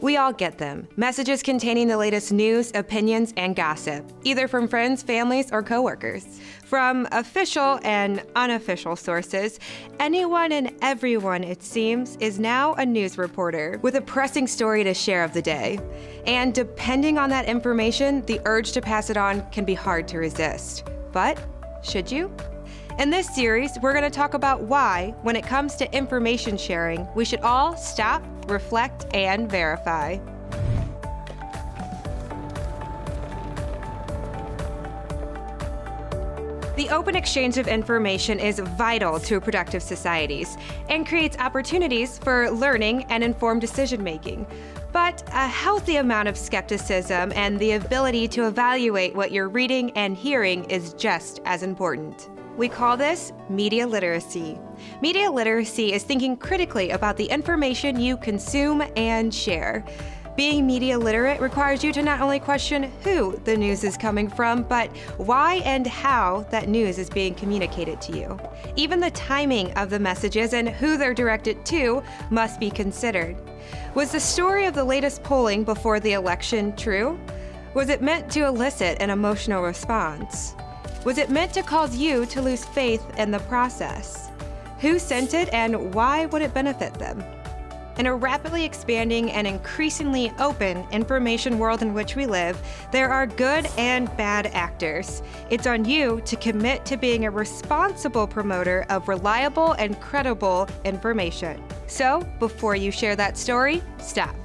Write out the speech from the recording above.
We all get them messages containing the latest news, opinions, and gossip, either from friends, families, or coworkers. From official and unofficial sources, anyone and everyone, it seems, is now a news reporter with a pressing story to share of the day. And depending on that information, the urge to pass it on can be hard to resist. But should you? In this series, we're going to talk about why, when it comes to information sharing, we should all stop, reflect, and verify. The open exchange of information is vital to productive societies and creates opportunities for learning and informed decision making. But a healthy amount of skepticism and the ability to evaluate what you're reading and hearing is just as important. We call this media literacy. Media literacy is thinking critically about the information you consume and share. Being media literate requires you to not only question who the news is coming from, but why and how that news is being communicated to you. Even the timing of the messages and who they're directed to must be considered. Was the story of the latest polling before the election true? Was it meant to elicit an emotional response? Was it meant to cause you to lose faith in the process? Who sent it and why would it benefit them? In a rapidly expanding and increasingly open information world in which we live, there are good and bad actors. It's on you to commit to being a responsible promoter of reliable and credible information. So, before you share that story, stop.